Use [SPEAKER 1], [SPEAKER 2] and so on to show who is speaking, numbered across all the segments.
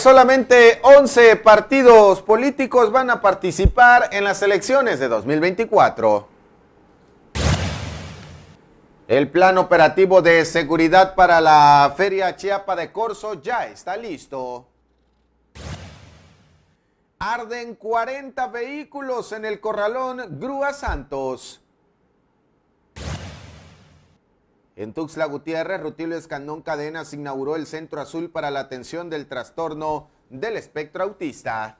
[SPEAKER 1] Solamente 11 partidos políticos van a participar en las elecciones de 2024. El plan operativo de seguridad para la Feria Chiapa de Corzo ya está listo. Arden 40 vehículos en el corralón Grúa Santos. En Tuxtla Gutiérrez, Rutilio Escandón Cadenas inauguró el Centro Azul para la atención del trastorno del espectro autista.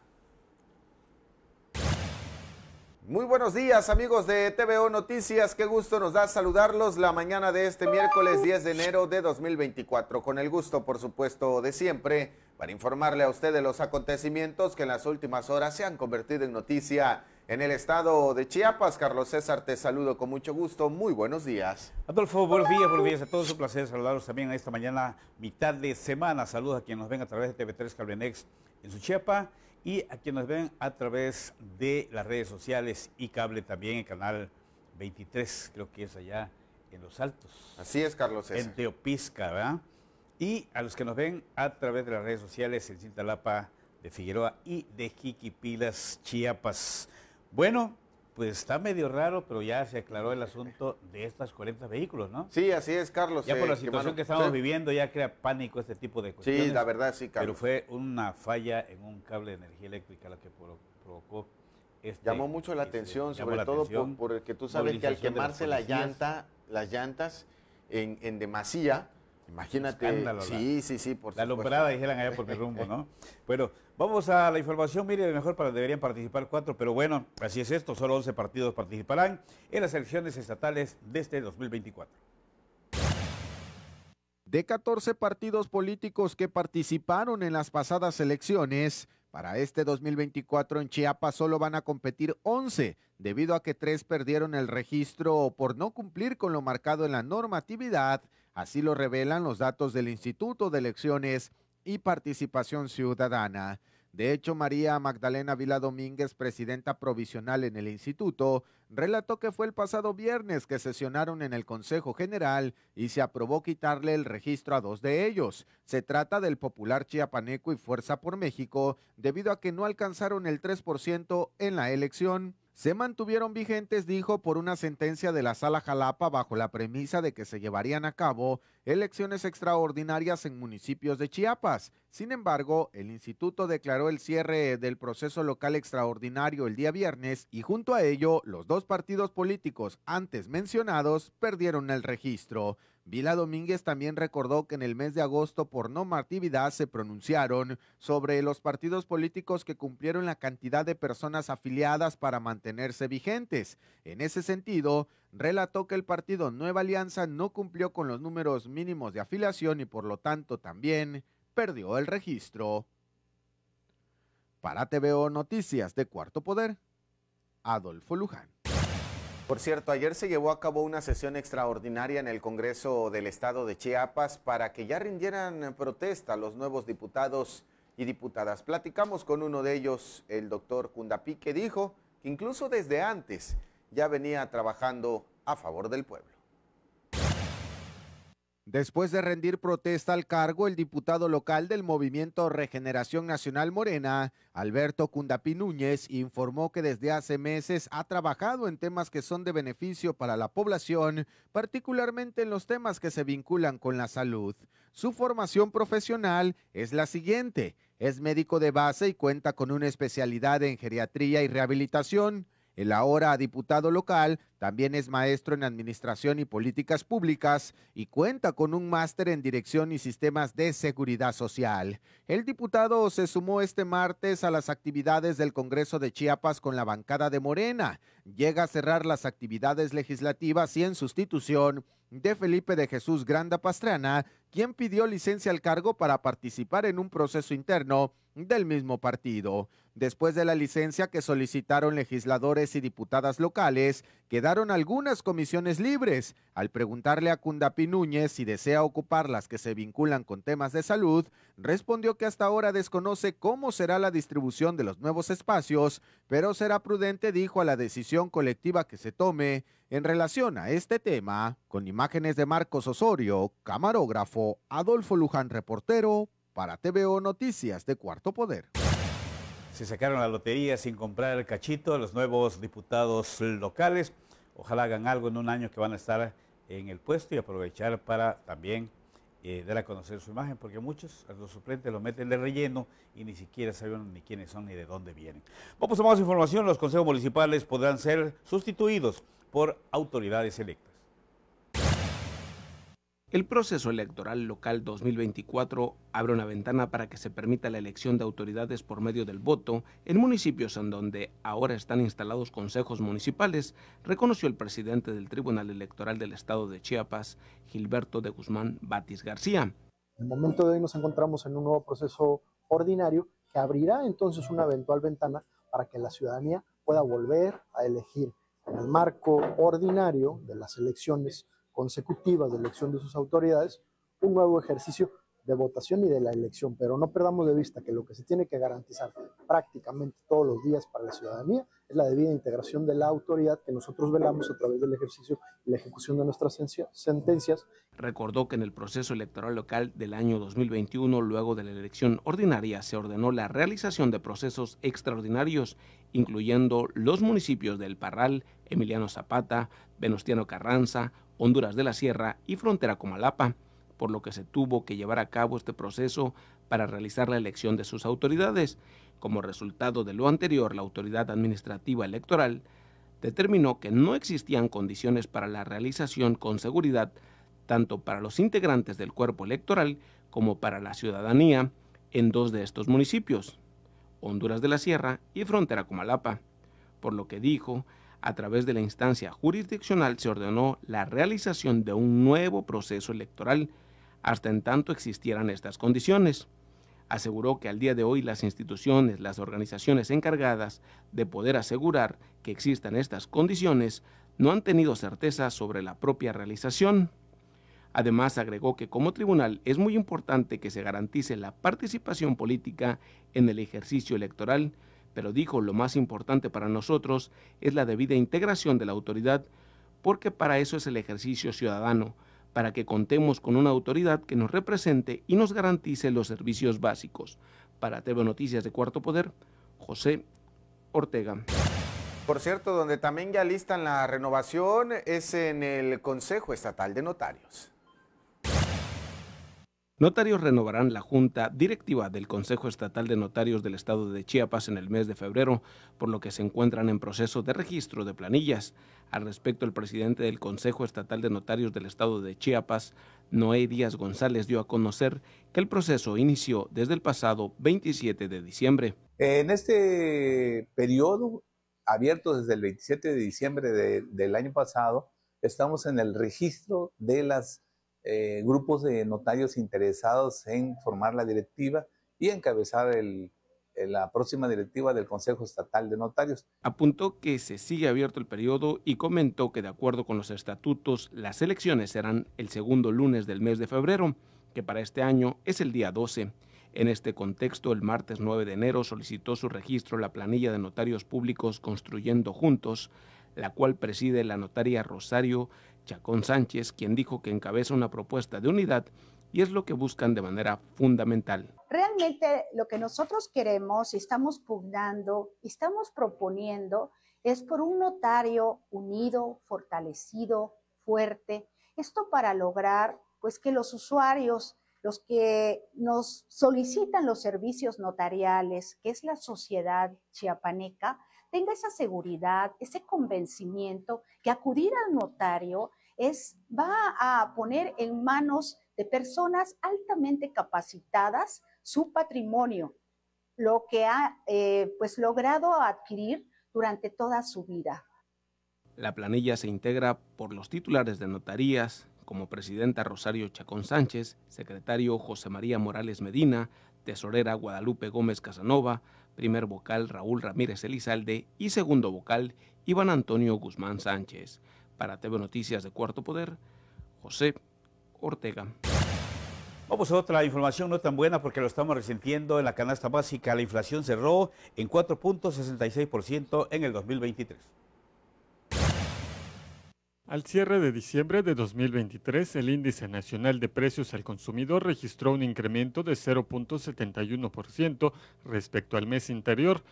[SPEAKER 1] Muy buenos días amigos de TVO Noticias, qué gusto nos da saludarlos la mañana de este miércoles 10 de enero de 2024, con el gusto por supuesto de siempre para informarle a usted de los acontecimientos que en las últimas horas se han convertido en noticia en el estado de Chiapas. Carlos César, te saludo con mucho gusto. Muy buenos días.
[SPEAKER 2] Adolfo, buenos días, buenos días a todos. Un placer saludarlos también a esta mañana, mitad de semana. Saludos a quienes nos ven a través de TV3 Cablenex en su Chiapa y a quienes nos ven a través de las redes sociales y cable también en canal 23, creo que es allá en Los Altos.
[SPEAKER 1] Así es, Carlos César.
[SPEAKER 2] En Teopisca, ¿verdad? y a los que nos ven a través de las redes sociales en Cintalapa de Figueroa y de Jiquipilas, Chiapas. Bueno, pues está medio raro, pero ya se aclaró el asunto de estos 40 vehículos, ¿no?
[SPEAKER 1] Sí, así es, Carlos.
[SPEAKER 2] Ya por la situación que, estamos viviendo ya crea pánico este tipo de cuestiones.
[SPEAKER 1] Sí, la verdad, sí,
[SPEAKER 2] Carlos. Pero fue una falla en un cable de energía eléctrica la que provocó este,
[SPEAKER 1] Llamó mucho la atención, sobre todo porque tú sabes que al quemarse la llanta, las llantas en, en demasía, Imagínate. sí, sí, sí,
[SPEAKER 2] por La alumbrada dijeran allá por mi rumbo, ¿no? bueno, vamos a la información. Mire, mejor para, deberían participar cuatro, pero bueno, así es esto. Solo 11 partidos participarán en las elecciones estatales de este 2024.
[SPEAKER 3] De 14 partidos políticos que participaron en las pasadas elecciones, para este 2024 en Chiapas solo van a competir 11, debido a que tres perdieron el registro por no cumplir con lo marcado en la normatividad Así lo revelan los datos del Instituto de Elecciones y Participación Ciudadana. De hecho, María Magdalena Vila Domínguez, presidenta provisional en el instituto, relató que fue el pasado viernes que sesionaron en el Consejo General y se aprobó quitarle el registro a dos de ellos. Se trata del Popular Chiapaneco y Fuerza por México, debido a que no alcanzaron el 3% en la elección se mantuvieron vigentes, dijo, por una sentencia de la Sala Jalapa bajo la premisa de que se llevarían a cabo elecciones extraordinarias en municipios de Chiapas. Sin embargo, el instituto declaró el cierre del proceso local extraordinario el día viernes y junto a ello, los dos partidos políticos antes mencionados perdieron el registro. Vila Domínguez también recordó que en el mes de agosto por normatividad se pronunciaron sobre los partidos políticos que cumplieron la cantidad de personas afiliadas para mantenerse vigentes. En ese sentido, relató que el partido Nueva Alianza no cumplió con los números mínimos de afiliación y por lo tanto también perdió el registro. Para TVO Noticias de Cuarto Poder, Adolfo Luján.
[SPEAKER 1] Por cierto, ayer se llevó a cabo una sesión extraordinaria en el Congreso del Estado de Chiapas para que ya rindieran protesta los nuevos diputados y diputadas. Platicamos con uno de ellos, el doctor Cundapí, que dijo que incluso desde antes ya venía trabajando a favor del pueblo.
[SPEAKER 3] Después de rendir protesta al cargo, el diputado local del Movimiento Regeneración Nacional Morena, Alberto Cundapí Núñez, informó que desde hace meses ha trabajado en temas que son de beneficio para la población, particularmente en los temas que se vinculan con la salud. Su formación profesional es la siguiente. Es médico de base y cuenta con una especialidad en geriatría y rehabilitación. El ahora diputado local también es maestro en Administración y Políticas Públicas y cuenta con un máster en Dirección y Sistemas de Seguridad Social. El diputado se sumó este martes a las actividades del Congreso de Chiapas con la bancada de Morena. Llega a cerrar las actividades legislativas y en sustitución de Felipe de Jesús Granda Pastrana, quien pidió licencia al cargo para participar en un proceso interno del mismo partido. Después de la licencia que solicitaron legisladores y diputadas locales, quedaron algunas comisiones libres. Al preguntarle a Cundapi Núñez si desea ocupar las que se vinculan con temas de salud, respondió que hasta ahora desconoce cómo será la distribución de los nuevos espacios, pero será prudente, dijo, a la decisión colectiva que se tome en relación a este tema. Con imágenes de Marcos Osorio, camarógrafo, Adolfo Luján, reportero,
[SPEAKER 4] Para TVO Noticias de Cuarto Poder.
[SPEAKER 2] Se sacaron la lotería sin comprar el cachito los nuevos diputados locales. Ojalá hagan algo en un año que van a estar en el puesto y aprovechar para también eh, dar a conocer su imagen, porque muchos los suplentes lo meten de relleno y ni siquiera saben ni quiénes son ni de dónde vienen. Vamos a más información. Los consejos municipales podrán ser sustituidos por autoridades electas.
[SPEAKER 5] El proceso electoral local 2024 abre una ventana para que se permita la elección de autoridades por medio del voto en municipios en donde ahora están instalados consejos municipales, reconoció el presidente del Tribunal Electoral del Estado de Chiapas, Gilberto de Guzmán Batis García.
[SPEAKER 6] En el momento de hoy nos encontramos en un nuevo proceso ordinario que abrirá entonces una eventual ventana para que la ciudadanía pueda volver a elegir en el marco ordinario de las elecciones consecutivas de elección de sus autoridades, un nuevo ejercicio de votación y de la elección, pero no perdamos de vista que lo que se tiene que garantizar prácticamente todos los días para la ciudadanía es la debida integración de la autoridad que nosotros velamos a través del ejercicio y la ejecución de nuestras sentencias.
[SPEAKER 5] Recordó que en el proceso electoral local del año 2021, luego de la elección ordinaria, se ordenó la realización de procesos extraordinarios, incluyendo los municipios del Parral, Emiliano Zapata, Venustiano Carranza, Honduras de la Sierra y frontera con Malapa, por lo que se tuvo que llevar a cabo este proceso para realizar la elección de sus autoridades. Como resultado de lo anterior, la autoridad administrativa electoral determinó que no existían condiciones para la realización con seguridad tanto para los integrantes del cuerpo electoral como para la ciudadanía en dos de estos municipios, Honduras de la Sierra y Frontera con Malapa, por lo que dijo a través de la instancia jurisdiccional se ordenó la realización de un nuevo proceso electoral hasta en tanto existieran estas condiciones. Aseguró que al día de hoy las instituciones, las organizaciones encargadas de poder asegurar que existan estas condiciones no han tenido certeza sobre la propia realización. Además, agregó que como tribunal es muy importante que se garantice la participación política en el ejercicio electoral, pero dijo lo más importante para nosotros es la debida integración de la autoridad, porque para eso es el ejercicio ciudadano, para que contemos con una autoridad que nos represente y nos garantice los servicios básicos. Para TV Noticias de Cuarto Poder, José Ortega.
[SPEAKER 3] Por cierto, donde también ya listan la renovación es en el Consejo Estatal de Notarios.
[SPEAKER 5] Notarios renovarán la Junta Directiva del Consejo Estatal de Notarios del Estado de Chiapas en el mes de febrero, por lo que se encuentran en proceso de registro de planillas. Al respecto, el presidente del Consejo Estatal de Notarios del Estado de Chiapas, Noé Díaz González, dio a conocer que el proceso inició desde el pasado 27 de diciembre.
[SPEAKER 7] En este periodo, abierto desde el 27 de diciembre del año pasado, estamos en el registro de las eh, grupos de notarios interesados en formar la directiva y encabezar la próxima directiva del Consejo Estatal de Notarios.
[SPEAKER 5] Apuntó que se sigue abierto el periodo y comentó que de acuerdo con los estatutos, las elecciones serán el segundo lunes del mes de febrero, que para este año es el día 12. En este contexto, el martes 9 de enero solicitó su registro la planilla de notarios públicos Construyendo Juntos, la cual preside la notaria Rosario Chacón Sánchez, quien dijo que encabeza una propuesta de unidad y es lo que buscan de manera fundamental.
[SPEAKER 8] Realmente lo que nosotros queremos y estamos pugnando y estamos proponiendo es por un notario unido, fortalecido, fuerte. Esto para lograr pues que los usuarios, los que nos solicitan los servicios notariales, que es la sociedad chiapaneca, tenga esa seguridad, ese convencimiento que acudir al notario va a poner en manos de personas altamente capacitadas su patrimonio, lo que ha eh, pues logrado adquirir durante toda su vida.
[SPEAKER 5] La planilla se integra por los titulares de notarías, como presidenta Rosario Chacón Sánchez, secretario José María Morales Medina, tesorera Guadalupe Gómez Casanova, primer vocal Raúl Ramírez Elizalde y segundo vocal Iván Antonio Guzmán Sánchez. Para TV Noticias de Cuarto Poder, José Ortega.
[SPEAKER 2] Vamos a otra información no tan buena porque lo estamos resintiendo en la canasta básica. La inflación cerró en 4.66% en el 2023.
[SPEAKER 9] Al cierre de diciembre de 2023, el índice nacional de precios al consumidor registró un incremento de 0.71% respecto al mes anterior,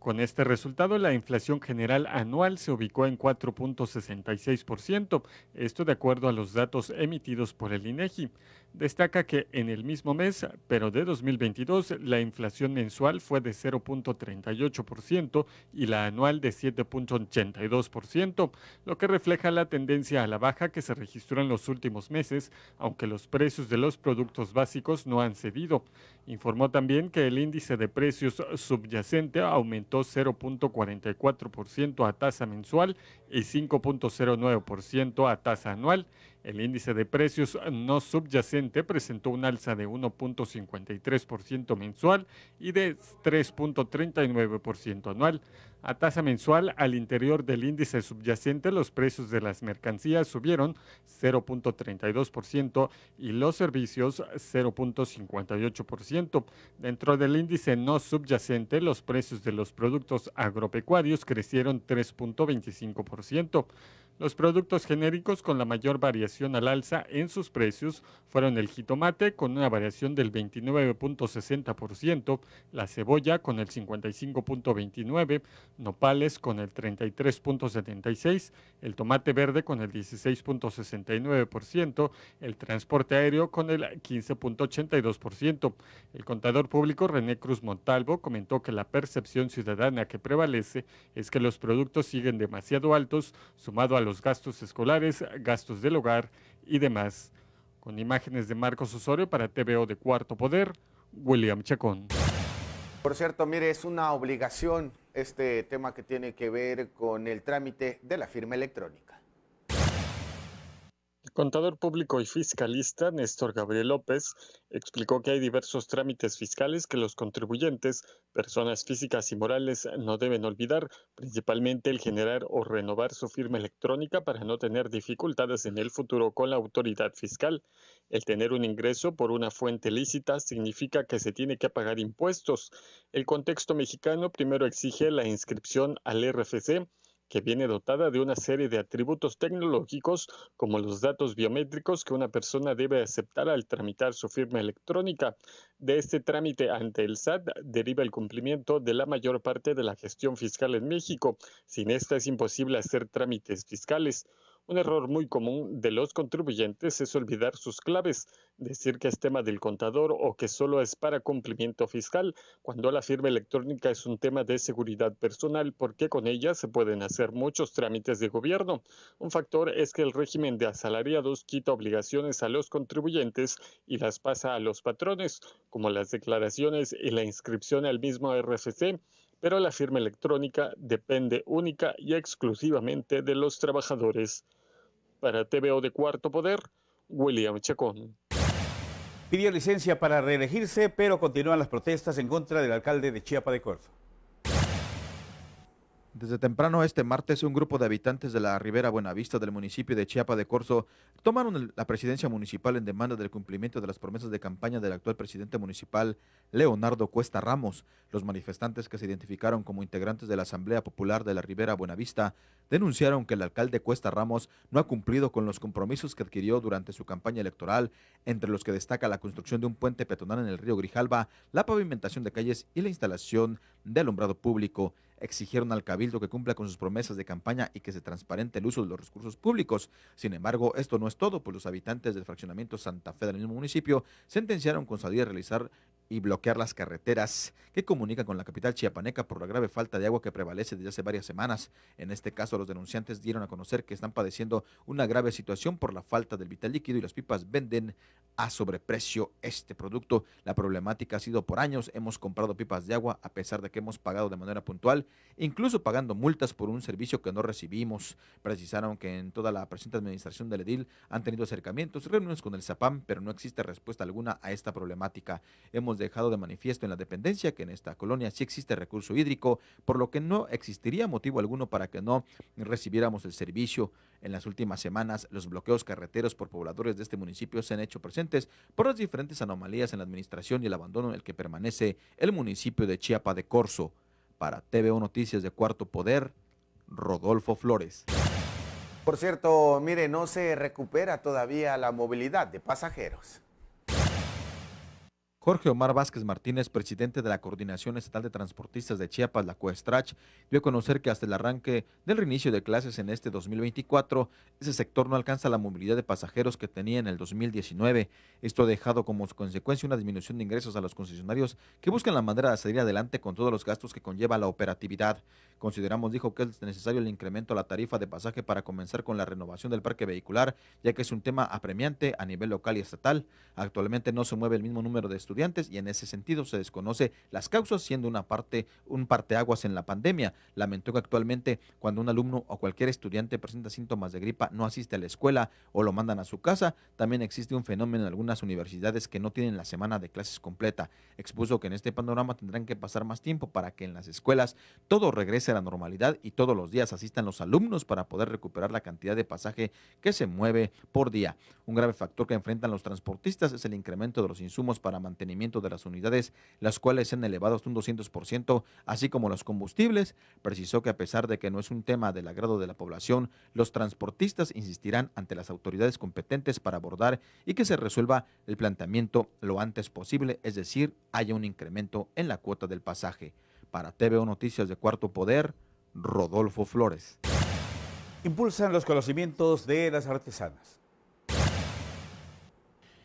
[SPEAKER 9] con este resultado, la inflación general anual se ubicó en 4.66%, esto de acuerdo a los datos emitidos por el INEGI. Destaca que en el mismo mes, pero de 2022, la inflación mensual fue de 0.38% y la anual de 7.82%, lo que refleja la tendencia a la baja que se registró en los últimos meses, aunque los precios de los productos básicos no han cedido. Informó también que el índice de precios subyacente aumentó 0.44% a tasa mensual y 5.09% a tasa anual. El índice de precios no subyacente presentó un alza de 1.53% mensual y de 3.39% anual. A tasa mensual, al interior del índice subyacente, los precios de las mercancías subieron 0.32% y los servicios 0.58%. Dentro del índice no subyacente, los precios de los productos agropecuarios crecieron 3.25%. Los productos genéricos con la mayor variación al alza en sus precios fueron el jitomate con una variación del 29.60%, la cebolla con el 55.29%, nopales con el 33.76%, el tomate verde con el 16.69%, el transporte aéreo con el 15.82%. El contador público René Cruz Montalvo comentó que la percepción ciudadana que prevalece es que los productos siguen demasiado altos, sumado a los los gastos escolares, gastos del hogar y demás. Con imágenes de Marcos Osorio para TVO de Cuarto Poder, William Chacón.
[SPEAKER 3] Por cierto, mire, es una obligación este tema que tiene que ver con el trámite de la firma electrónica.
[SPEAKER 9] Contador público y fiscalista Néstor Gabriel López explicó que hay diversos trámites fiscales que los contribuyentes, personas físicas y morales, no deben olvidar, principalmente el generar o renovar su firma electrónica para no tener dificultades en el futuro con la autoridad fiscal. El tener un ingreso por una fuente lícita significa que se tiene que pagar impuestos. El contexto mexicano primero exige la inscripción al RFC que viene dotada de una serie de atributos tecnológicos como los datos biométricos que una persona debe aceptar al tramitar su firma electrónica. De este trámite ante el SAT deriva el cumplimiento de la mayor parte de la gestión fiscal en México. Sin esta es imposible hacer trámites fiscales. Un error muy común de los contribuyentes es olvidar sus claves, decir que es tema del contador o que solo es para cumplimiento fiscal, cuando la firma electrónica es un tema de seguridad personal porque con ella se pueden hacer muchos trámites de gobierno. Un factor es que el régimen de asalariados quita obligaciones a los contribuyentes y las pasa a los patrones, como las declaraciones y la inscripción al mismo RFC pero la firma electrónica depende única y exclusivamente de los trabajadores. Para TVO de Cuarto Poder, William Chacón.
[SPEAKER 2] Pidió licencia para reelegirse, pero continúan las protestas en contra del alcalde de Chiapa de Corzo.
[SPEAKER 4] Desde temprano este martes, un grupo de habitantes de la Ribera Buenavista del municipio de Chiapa de Corzo tomaron la presidencia municipal en demanda del cumplimiento de las promesas de campaña del actual presidente municipal, Leonardo Cuesta Ramos. Los manifestantes que se identificaron como integrantes de la Asamblea Popular de la Ribera Buenavista denunciaron que el alcalde Cuesta Ramos no ha cumplido con los compromisos que adquirió durante su campaña electoral, entre los que destaca la construcción de un puente peatonal en el río Grijalba, la pavimentación de calles y la instalación de alumbrado público exigieron al Cabildo que cumpla con sus promesas de campaña y que se transparente el uso de los recursos públicos. Sin embargo, esto no es todo, pues los habitantes del fraccionamiento Santa Fe del mismo municipio sentenciaron con salir a realizar y bloquear las carreteras que comunican con la capital chiapaneca por la grave falta de agua que prevalece desde hace varias semanas. En este caso, los denunciantes dieron a conocer que están padeciendo una grave situación por la falta del vital líquido y las pipas venden a sobreprecio este producto. La problemática ha sido por años. Hemos comprado pipas de agua a pesar de que hemos pagado de manera puntual, incluso pagando multas por un servicio que no recibimos. Precisaron que en toda la presente administración del edil han tenido acercamientos, reuniones con el ZAPAM, pero no existe respuesta alguna a esta problemática. Hemos dejado de manifiesto en la dependencia que en esta colonia sí existe recurso hídrico, por lo que no existiría motivo alguno para que no recibiéramos el servicio. En las últimas semanas, los bloqueos carreteros por pobladores de este municipio se han hecho presentes por las diferentes anomalías en la administración y el abandono en el que permanece el municipio de Chiapa de Corzo. Para TVO Noticias de Cuarto Poder, Rodolfo Flores.
[SPEAKER 3] Por cierto, mire, no se recupera todavía la movilidad de pasajeros.
[SPEAKER 4] Jorge Omar Vázquez Martínez, presidente de la Coordinación Estatal de Transportistas de Chiapas, la COESTRACH, dio a conocer que hasta el arranque del reinicio de clases en este 2024, ese sector no alcanza la movilidad de pasajeros que tenía en el 2019. Esto ha dejado como consecuencia una disminución de ingresos a los concesionarios que buscan la manera de salir adelante con todos los gastos que conlleva la operatividad. Consideramos, dijo, que es necesario el incremento a la tarifa de pasaje para comenzar con la renovación del parque vehicular, ya que es un tema apremiante a nivel local y estatal. Actualmente no se mueve el mismo número de y en ese sentido se desconoce las causas, siendo una parte, un parteaguas en la pandemia. Lamentó que actualmente cuando un alumno o cualquier estudiante presenta síntomas de gripa no asiste a la escuela o lo mandan a su casa. También existe un fenómeno en algunas universidades que no tienen la semana de clases completa. Expuso que en este panorama tendrán que pasar más tiempo para que en las escuelas todo regrese a la normalidad y todos los días asistan los alumnos para poder recuperar la cantidad de pasaje que se mueve por día. Un grave factor que enfrentan los transportistas es el incremento de los insumos para mantenimiento de las unidades, las cuales se han elevado hasta un 200%, así como los combustibles. Precisó que a pesar de que no es un tema del agrado de la población, los transportistas insistirán ante las autoridades competentes para abordar y que se resuelva el planteamiento lo antes posible, es decir, haya un incremento en la cuota del pasaje. Para TVO Noticias de Cuarto Poder, Rodolfo Flores.
[SPEAKER 2] Impulsan los conocimientos de las artesanas.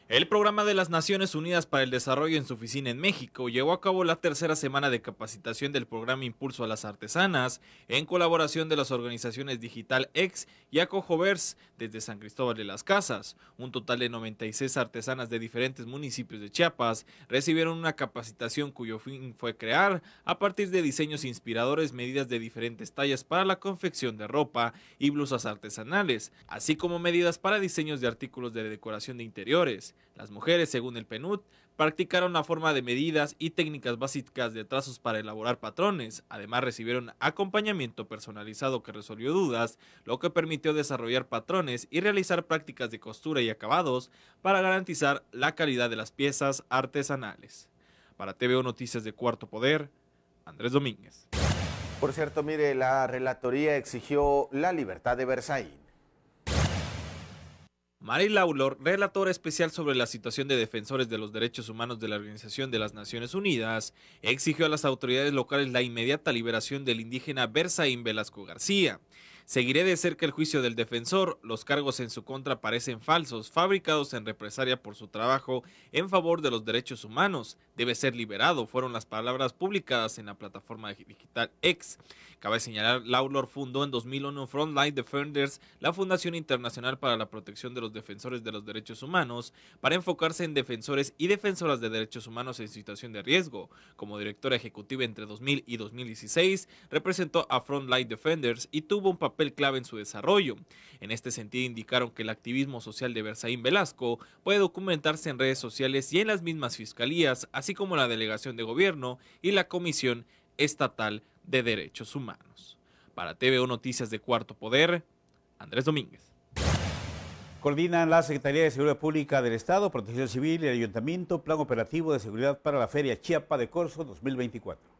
[SPEAKER 10] El Programa de las Naciones Unidas para el Desarrollo en su oficina en México llevó a cabo la tercera semana de capacitación del programa Impulso a las Artesanas en colaboración de las organizaciones Digital X y Acojovers desde San Cristóbal de las Casas. Un total de 96 artesanas de diferentes municipios de Chiapas recibieron una capacitación cuyo fin fue crear, a partir de diseños inspiradores, medidas de diferentes tallas para la confección de ropa y blusas artesanales, así como medidas para diseños de artículos de decoración de interiores. Las mujeres, según el PNUD, practicaron la forma de medidas y técnicas básicas de trazos para elaborar patrones. Además, recibieron acompañamiento personalizado que resolvió dudas, lo que permitió desarrollar patrones y realizar prácticas de costura y acabados para garantizar la calidad de las piezas artesanales. Para TVO Noticias de Cuarto Poder, Andrés Domínguez.
[SPEAKER 3] Por cierto, mire, la relatoría exigió la libertad de Versailles.
[SPEAKER 10] Mary Laulor, relatora especial sobre la situación de defensores de los derechos humanos de la Organización de las Naciones Unidas, exigió a las autoridades locales la inmediata liberación del indígena Bersaín Velasco García. Seguiré de cerca el juicio del defensor. Los cargos en su contra parecen falsos, fabricados en represalia por su trabajo en favor de los derechos humanos. Debe ser liberado, fueron las palabras publicadas en la plataforma digital X. Cabe señalar, Laulor fundó en 2001 Frontline Defenders, la Fundación Internacional para la Protección de los Defensores de los Derechos Humanos, para enfocarse en defensores y defensoras de derechos humanos en situación de riesgo. Como directora ejecutiva entre 2000 y 2016, representó a Frontline Defenders y tuvo un papel clave en su desarrollo. En este sentido, indicaron que el activismo social de Bersaín Velasco puede documentarse en redes sociales y en las mismas fiscalías, así como la delegación de gobierno y la Comisión Estatal de Derechos Humanos. Para TVO Noticias de Cuarto Poder, Andrés Domínguez.
[SPEAKER 2] Coordinan la Secretaría de Seguridad Pública del Estado, Protección Civil y el Ayuntamiento Plan Operativo de Seguridad para la Feria Chiapa de Corso 2024.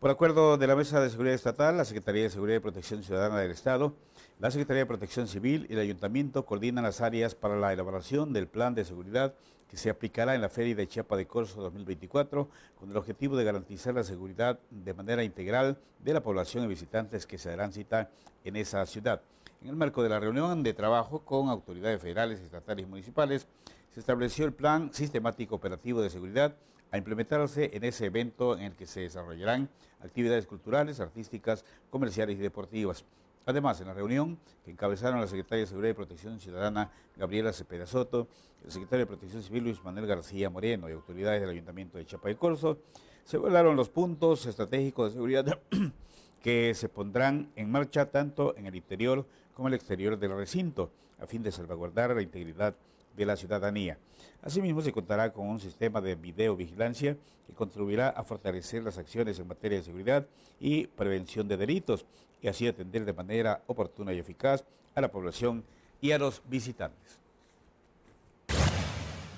[SPEAKER 2] Por acuerdo de la Mesa de Seguridad Estatal, la Secretaría de Seguridad y Protección Ciudadana del Estado, la Secretaría de Protección Civil y el Ayuntamiento coordinan las áreas para la elaboración del plan de seguridad que se aplicará en la Feria de Chiapa de Corso 2024 con el objetivo de garantizar la seguridad de manera integral de la población y visitantes que se darán cita en esa ciudad. En el marco de la reunión de trabajo con autoridades federales, estatales y municipales, se estableció el plan sistemático operativo de seguridad a implementarse en ese evento en el que se desarrollarán actividades culturales, artísticas, comerciales y deportivas. Además, en la reunión que encabezaron la secretaria de Seguridad y Protección Ciudadana Gabriela Cepeda Soto, el secretario de Protección Civil Luis Manuel García Moreno y autoridades del Ayuntamiento de Chapa y Corzo, se hablaron los puntos estratégicos de seguridad que se pondrán en marcha tanto en el interior como en el exterior del recinto, a fin de salvaguardar la integridad de la ciudadanía. Asimismo, se contará con un sistema de videovigilancia que contribuirá a fortalecer las acciones en materia de seguridad y prevención de delitos y así atender de manera oportuna y eficaz a la población y a los visitantes.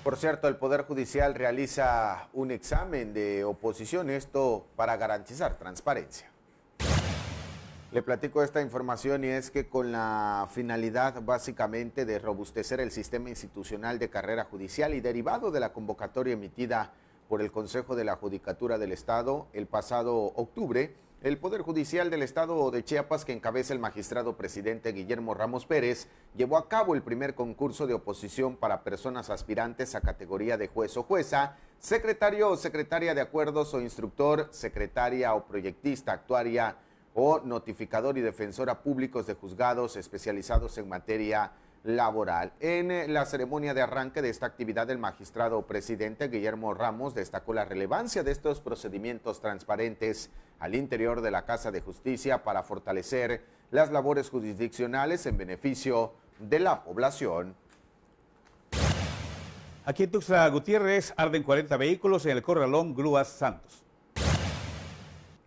[SPEAKER 3] Por cierto, el Poder Judicial realiza un examen de oposición, esto para garantizar transparencia. Le platico esta información y es que con la finalidad básicamente de robustecer el sistema institucional de carrera judicial y derivado de la convocatoria emitida por el Consejo de la Judicatura del Estado el pasado octubre, el Poder Judicial del Estado de Chiapas, que encabeza el magistrado presidente Guillermo Ramos Pérez, llevó a cabo el primer concurso de oposición para personas aspirantes a categoría de juez o jueza, secretario o secretaria de acuerdos o instructor, secretaria o proyectista, actuaria o notificador y defensora públicos de juzgados especializados en materia laboral. En la ceremonia de arranque de esta actividad, el magistrado presidente Guillermo Ramos destacó la relevancia de estos procedimientos transparentes al interior de la Casa de Justicia para fortalecer las labores jurisdiccionales en beneficio de la población.
[SPEAKER 2] Aquí en Tuxtla Gutiérrez arden 40 vehículos en el corralón Grúas Santos.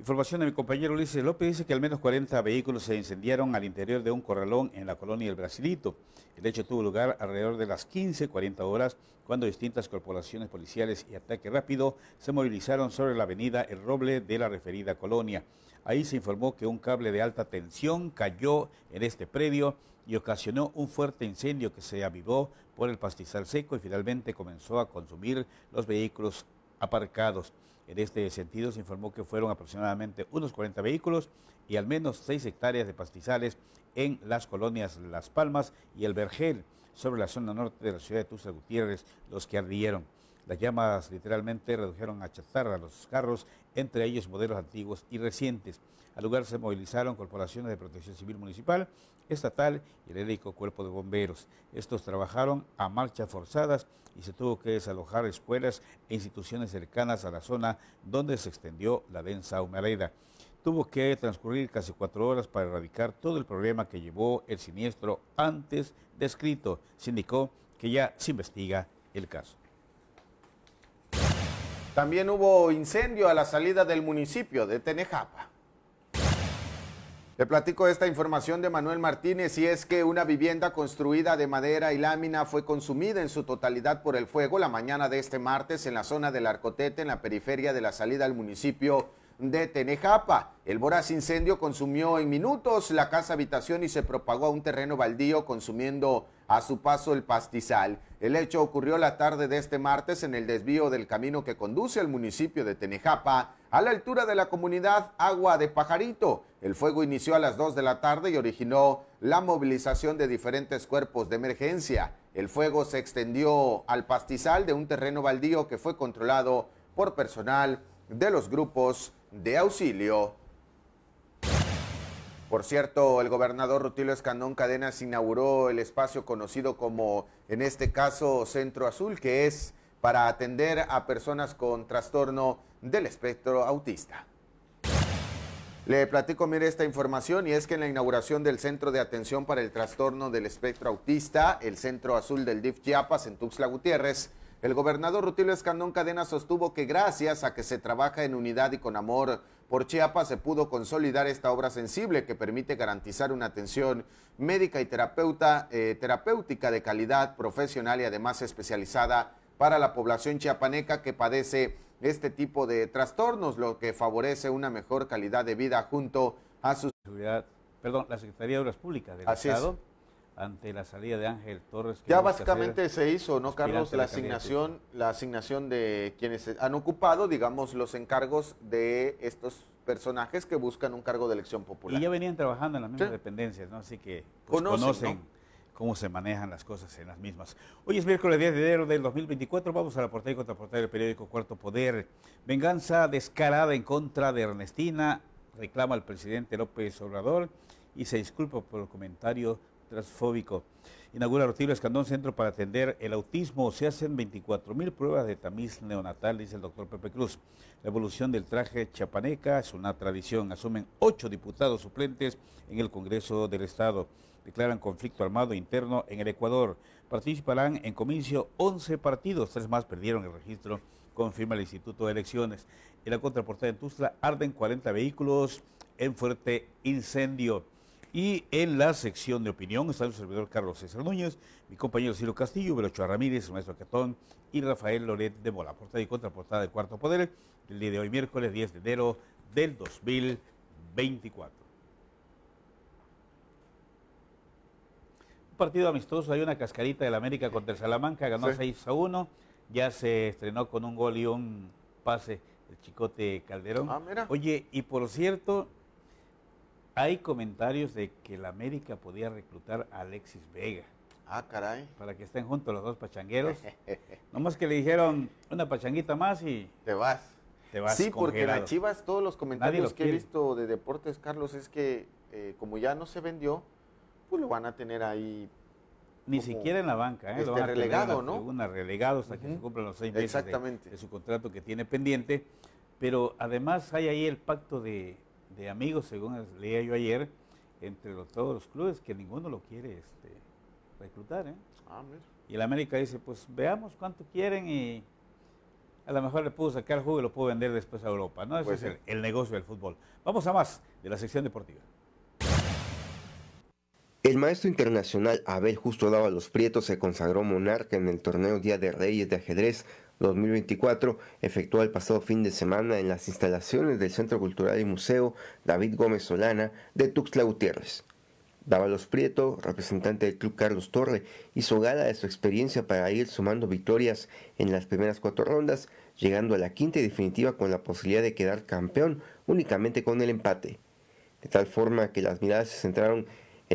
[SPEAKER 2] Información de mi compañero Ulises López dice que al menos 40 vehículos se incendiaron al interior de un corralón en la colonia El Brasilito. El hecho tuvo lugar alrededor de las 15, 40 horas cuando distintas corporaciones policiales y ataque rápido se movilizaron sobre la avenida El Roble de la referida colonia. Ahí se informó que un cable de alta tensión cayó en este predio y ocasionó un fuerte incendio que se avivó por el pastizal seco y finalmente comenzó a consumir los vehículos aparcados. En este sentido, se informó que fueron aproximadamente unos 40 vehículos y al menos 6 hectáreas de pastizales en las colonias Las Palmas y El Vergel, sobre la zona norte de la ciudad de Tuxtla Gutiérrez, los que ardieron. Las llamas literalmente redujeron a chatarra los carros, entre ellos modelos antiguos y recientes. Al lugar se movilizaron corporaciones de protección civil municipal, estatal y el hélico cuerpo de bomberos. Estos trabajaron a marchas forzadas y se tuvo que desalojar escuelas e instituciones cercanas a la zona donde se extendió la densa humareda. Tuvo que transcurrir casi cuatro horas para erradicar todo el problema que llevó el siniestro antes descrito. Se indicó que ya se investiga el caso.
[SPEAKER 3] También hubo incendio a la salida del municipio de Tenejapa. Le platico esta información de Manuel Martínez y es que una vivienda construida de madera y lámina fue consumida en su totalidad por el fuego la mañana de este martes en la zona del Arcotete, en la periferia de la salida al municipio de Tenejapa. El voraz incendio consumió en minutos la casa habitación y se propagó a un terreno baldío consumiendo a su paso el pastizal. El hecho ocurrió la tarde de este martes en el desvío del camino que conduce al municipio de Tenejapa a la altura de la comunidad Agua de Pajarito. El fuego inició a las 2 de la tarde y originó la movilización de diferentes cuerpos de emergencia. El fuego se extendió al pastizal de un terreno baldío que fue controlado por personal de los grupos de auxilio. Por cierto, el gobernador Rutilio Escandón Cadenas inauguró el espacio conocido como, en este caso, Centro Azul, que es para atender a personas con trastorno del espectro autista. Le platico, mire esta información, y es que en la inauguración del Centro de Atención para el Trastorno del Espectro Autista, el Centro Azul del DIF Chiapas en Tuxtla Gutiérrez, el gobernador Rutilio Escandón Cadena sostuvo que gracias a que se trabaja en unidad y con amor por Chiapas se pudo consolidar esta obra sensible que permite garantizar una atención médica y terapeuta, eh, terapéutica de calidad profesional y además especializada para la población chiapaneca que padece este tipo de trastornos, lo que favorece una mejor calidad de vida junto a su
[SPEAKER 2] seguridad, perdón, la Secretaría de Obras Públicas del
[SPEAKER 3] Así es.
[SPEAKER 2] Estado ante la salida de Ángel Torres. que
[SPEAKER 3] Ya básicamente se hizo, ¿no, Carlos? La asignación, la asignación de quienes han ocupado, digamos, los encargos de estos personajes que buscan un cargo de elección popular.
[SPEAKER 2] Y ya venían trabajando en las mismas
[SPEAKER 3] Sí.
[SPEAKER 2] dependencias, ¿no? Así que pues,
[SPEAKER 3] Conocen,
[SPEAKER 2] conocen,
[SPEAKER 3] ¿no?
[SPEAKER 2] Cómo se manejan las cosas en las mismas. Hoy es miércoles 10 de enero del 2024. Vamos a la portada y contraportada del periódico Cuarto Poder. Venganza descarada en contra de Ernestina, reclama al presidente López Obrador y se disculpa por el comentario transfóbico. Inaugura Rutilio Escandón Centro para atender el autismo. Se hacen 24 mil pruebas de tamiz neonatal, dice el doctor Pepe Cruz. La evolución del traje chapaneca es una tradición. Asumen ocho diputados suplentes en el Congreso del Estado. Declaran conflicto armado interno en el Ecuador. Participarán en comicio 11 partidos. Tres más perdieron el registro, confirma el Instituto de Elecciones. En la contraportada en Tuzla arden 40 vehículos en fuerte incendio. Y en la sección de opinión está el servidor Carlos César Núñez, mi compañero Ciro Castillo, Velocho Ramírez, maestro Catón y Rafael Loret de Mola. Portada y contraportada del Cuarto Poder del día de hoy, miércoles 10 de enero del 2024. Partido amistoso, hay una cascarita del América contra el Salamanca, ganó 6 a 1, ya se estrenó con un gol y un pase el Chicote Calderón.
[SPEAKER 3] Ah, mira.
[SPEAKER 2] Oye, y por cierto, hay comentarios de que el América podía reclutar a Alexis Vega.
[SPEAKER 3] Ah, caray.
[SPEAKER 2] Para que estén juntos los dos pachangueros. Nomás que le dijeron una pachanguita más y...
[SPEAKER 3] Te vas.
[SPEAKER 2] Te vas
[SPEAKER 3] Sí, porque
[SPEAKER 2] congelado.
[SPEAKER 3] la Chivas, todos los comentarios que he visto de deportes, Carlos, es que eh, como ya no se vendió, pues lo van a tener ahí.
[SPEAKER 2] Ni siquiera en la banca, ¿eh?
[SPEAKER 3] este,
[SPEAKER 2] Lo van a tener en la
[SPEAKER 3] relegado,
[SPEAKER 2] relegado hasta que se cumplan los seis meses
[SPEAKER 3] Exactamente.
[SPEAKER 2] De, su contrato que tiene pendiente. Pero además hay ahí el pacto de, de amigos, según leía yo ayer, entre los- todos los clubes, que ninguno lo quiere este, reclutar. ¿eh?
[SPEAKER 3] Ah, mira.
[SPEAKER 2] Y el América dice, pues veamos cuánto quieren y a lo mejor le puedo sacar jugo y lo puedo vender después a Europa. ¿no? Ese
[SPEAKER 3] Puede
[SPEAKER 2] es el negocio del fútbol. Vamos a más de la sección deportiva.
[SPEAKER 11] El maestro internacional Abel Justo Dávalos Prieto se consagró monarca en el torneo Día de Reyes de Ajedrez 2024, efectuado el pasado fin de semana en las instalaciones del Centro Cultural y Museo David Gómez Solana de Tuxtla Gutiérrez. Dávalos Prieto, representante del Club Carlos Torre, hizo gala de su experiencia para ir sumando victorias en las primeras cuatro rondas, llegando a la quinta y definitiva con la posibilidad de quedar campeón únicamente con el empate de tal forma que las miradas se centraron en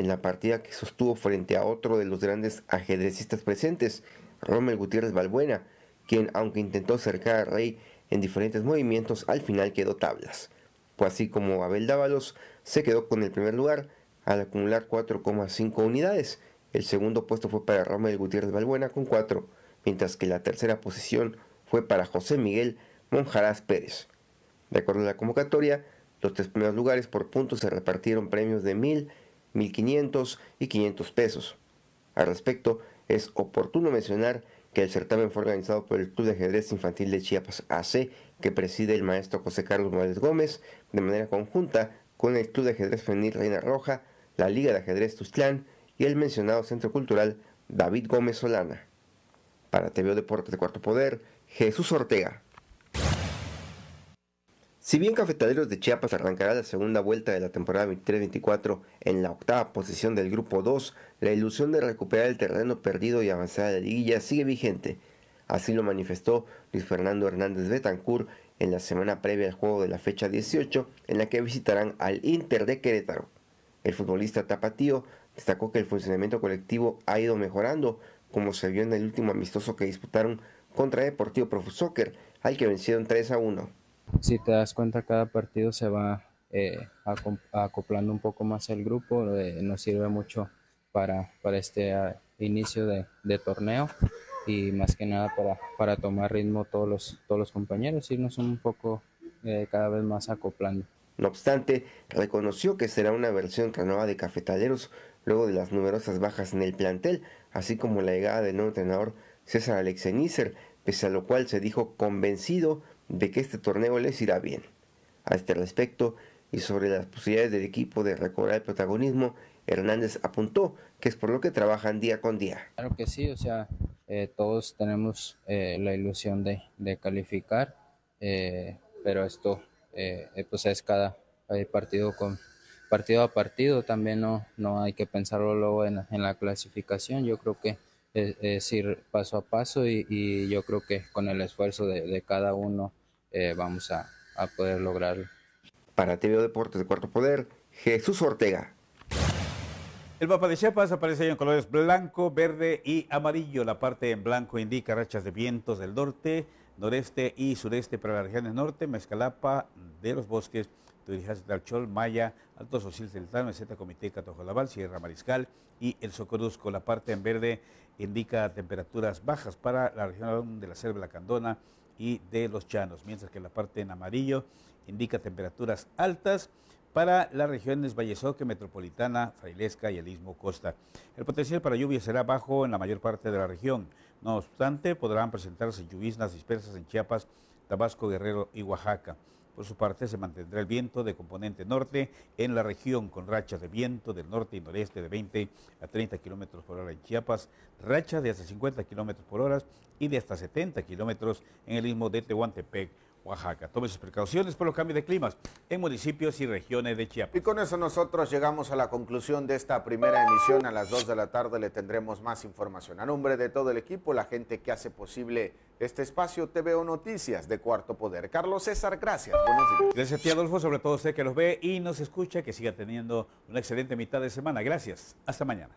[SPEAKER 11] la partida que sostuvo frente a otro de los grandes ajedrecistas presentes, Rommel Gutiérrez Balbuena, quien aunque intentó acercar a Rey en diferentes movimientos, al final quedó tablas. Fue así como Abel Dávalos se quedó con el primer lugar al acumular 4,5 unidades. El segundo puesto fue para Rommel Gutiérrez Balbuena con 4, mientras que la tercera posición fue para José Miguel Monjarás Pérez. De acuerdo a la convocatoria, los tres primeros lugares por puntos se repartieron premios de 1000, 1500 y 500 pesos. Al respecto, es oportuno mencionar que el certamen fue organizado por el Club de Ajedrez Infantil de Chiapas AC, que preside el maestro José Carlos Morales Gómez, de manera conjunta con el Club de Ajedrez Femenil Reina Roja, la Liga de Ajedrez Tuztlán y el mencionado Centro Cultural David Gómez Solana. Para TVO Deportes de Cuarto Poder, Jesús Ortega. Si bien Cafetaleros de Chiapas arrancará la segunda vuelta de la temporada 23-24 en la octava posición del Grupo 2, la ilusión de recuperar el terreno perdido y avanzar a la liguilla sigue vigente. Así lo manifestó Luis Fernando Hernández Betancourt en la semana previa al juego de la fecha 18, en la que visitarán al Inter de Querétaro. El futbolista tapatío destacó que el funcionamiento colectivo ha ido mejorando, como se vio en el último amistoso que disputaron contra Deportivo Profu Soccer, al que vencieron 3 a 1.
[SPEAKER 12] Si te das cuenta, cada partido se va eh, acoplando un poco más el grupo, eh, nos sirve mucho para, para este ah, inicio de, torneo y más que nada para, para tomar ritmo todos los, todos los compañeros, irnos un poco eh, cada vez más acoplando.
[SPEAKER 11] No obstante, reconoció que será una versión renovada de Cafetaleros luego de las numerosas bajas en el plantel, así como la llegada del nuevo entrenador César Alexenícer, pese a lo cual se dijo convencido de que este torneo les irá bien. A este respecto, y sobre las posibilidades del equipo de recobrar el protagonismo, Hernández apuntó que es por lo que trabajan día con día.
[SPEAKER 12] Claro que sí, o sea, eh, todos tenemos eh, la ilusión de, de calificar, eh, pero esto eh, eh, pues es cada eh, partido con partido a partido, también no, no hay que pensarlo luego en, en la clasificación, yo creo que es, es ir paso a paso y, y yo creo que con el esfuerzo de, de cada uno eh, vamos a, a poder lograrlo.
[SPEAKER 11] Para TVO Deportes de Cuarto Poder, Jesús Ortega.
[SPEAKER 2] El mapa de Chiapas aparece ahí en colores blanco, verde y amarillo. La parte en blanco indica rachas de vientos del norte, noreste y sureste para las regiones norte, Mezcalapa de los bosques, Turijás del Chol, Maya, Alto Social del Tano, Meseta Comité, Catojolabal, Sierra Mariscal y el Socorusco. La parte en verde indica temperaturas bajas para la región de la Selva Lacandona y de los Llanos, mientras que la parte en amarillo indica temperaturas altas para las regiones Vallesoque, Metropolitana, Frailesca y el Istmo Costa. El potencial para lluvia será bajo en la mayor parte de la región. No obstante, podrán presentarse lluvias dispersas en Chiapas, Tabasco, Guerrero y Oaxaca. Por su parte, se mantendrá el viento de componente norte en la región, con rachas de viento del norte y noreste de 20 a 30 kilómetros por hora en Chiapas, rachas de hasta 50 kilómetros por hora y de hasta 70 kilómetros en el istmo de Tehuantepec, Oaxaca. Tome sus precauciones por los cambios de climas en municipios y regiones de Chiapas.
[SPEAKER 3] Y con eso nosotros llegamos a la conclusión de esta primera emisión. A las 2 de la tarde le tendremos más información. A nombre de todo el equipo, la gente que hace posible este espacio, TVO Noticias de Cuarto Poder. Carlos César, gracias. Buenos días.
[SPEAKER 2] Gracias a ti, Adolfo, sobre todo usted que nos ve y nos escucha, que siga teniendo una excelente mitad de semana. Gracias. Hasta mañana.